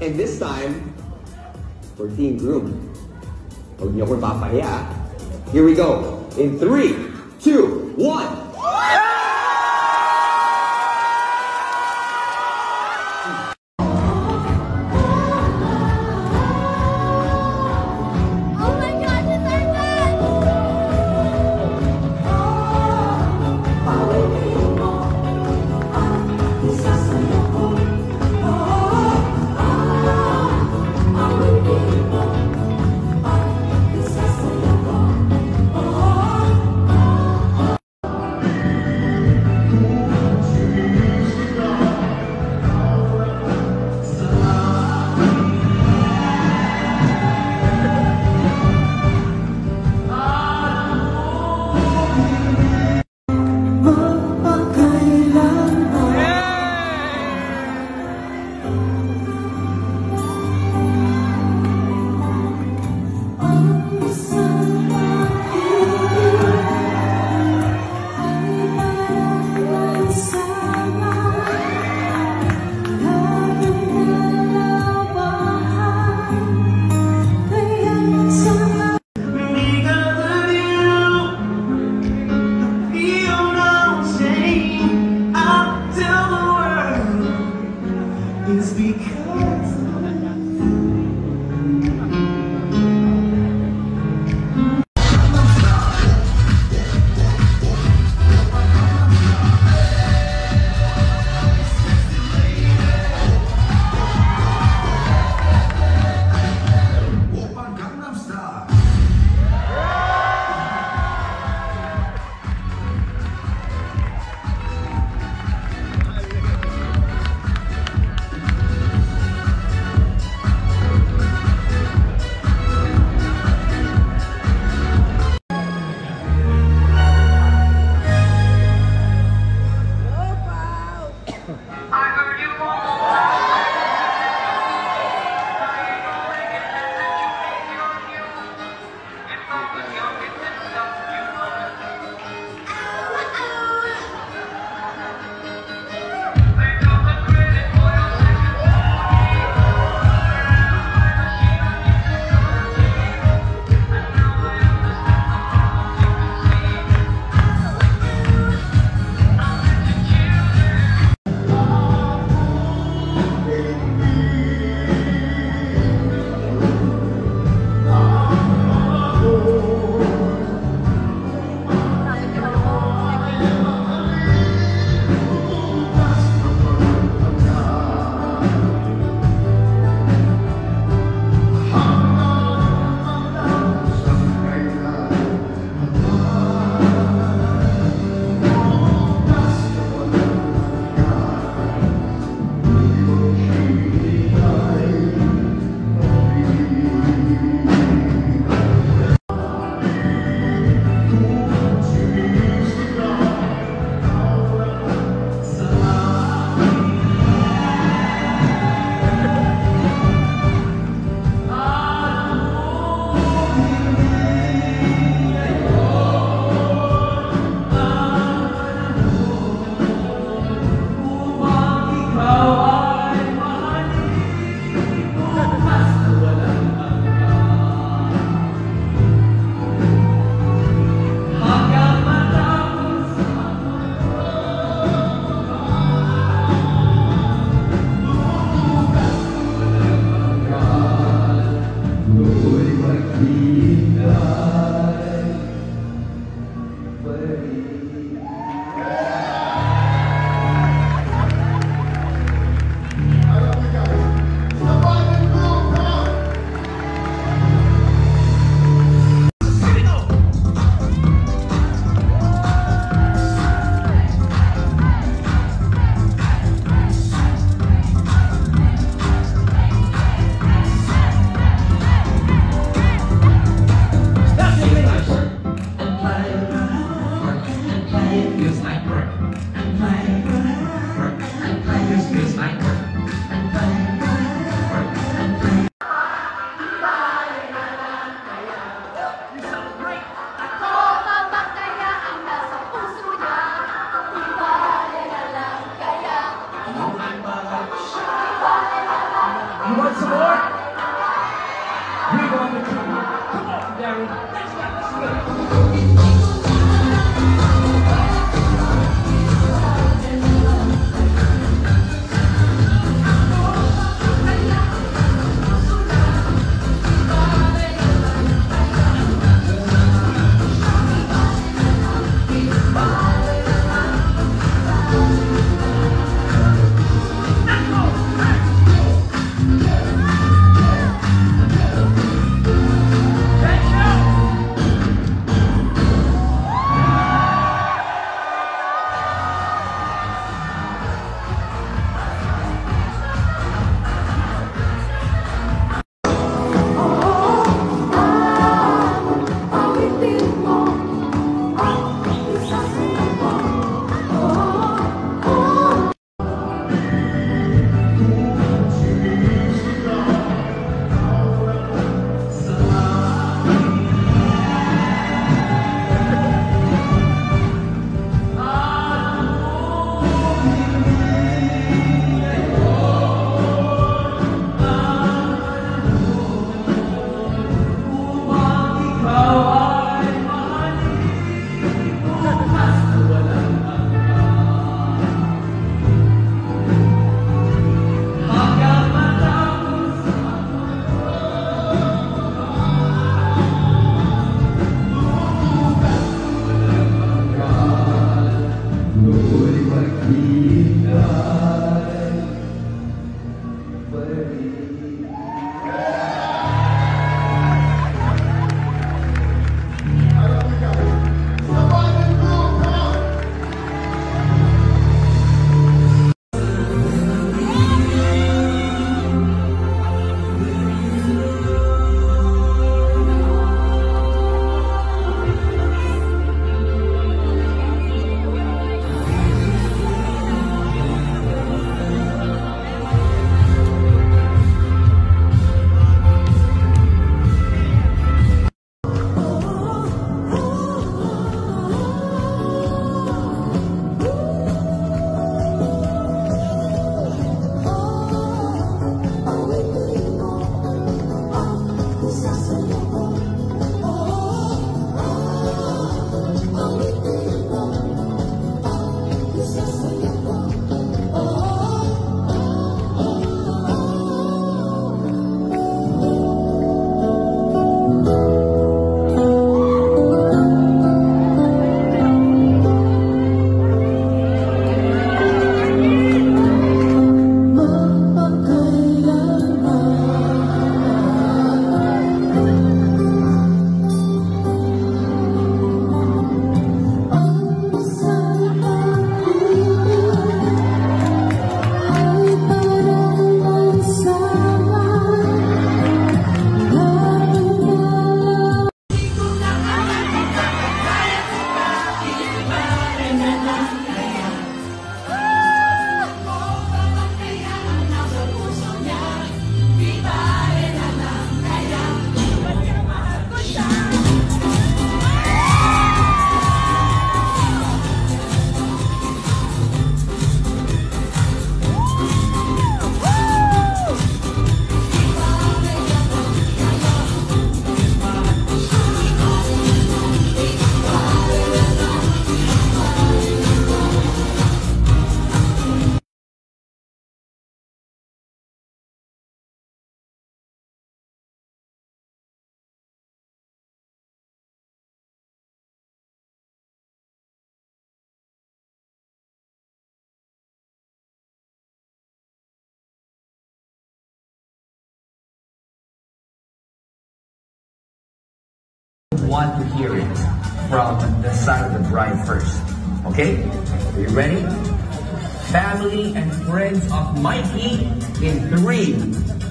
And this time, for Team Groom. Huwag niyo akong papahiya. Here we go. In three, two, one. Want to hear it from the side of the bride first. Okay? Are you ready? Family and friends of Maiqui in three,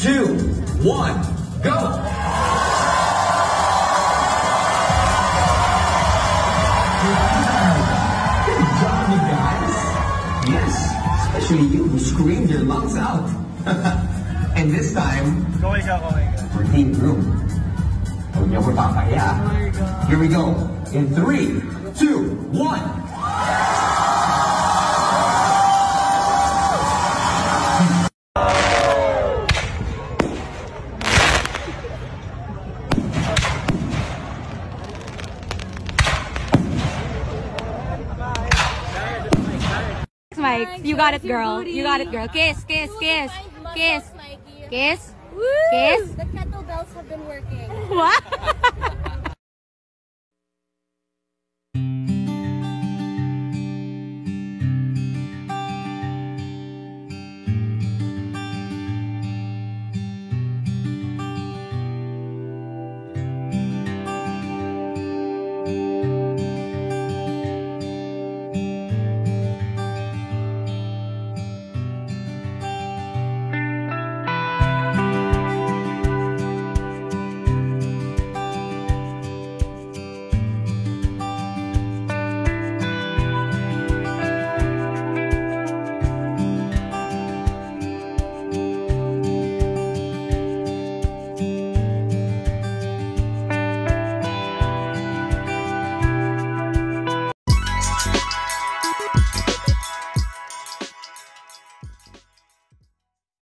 two, one, go! Good job, you guys. Yes, especially you who screamed your lungs out. and this time, Go ikaw, go ikaw. for Team Groom. Huwag niyo ako. Here we go. In three, two, one. Mike, you got it, girl. You got it, girl. Kiss, kiss, kiss, Find kiss, kiss. Woo! Kiss. The kettlebells have been working. What?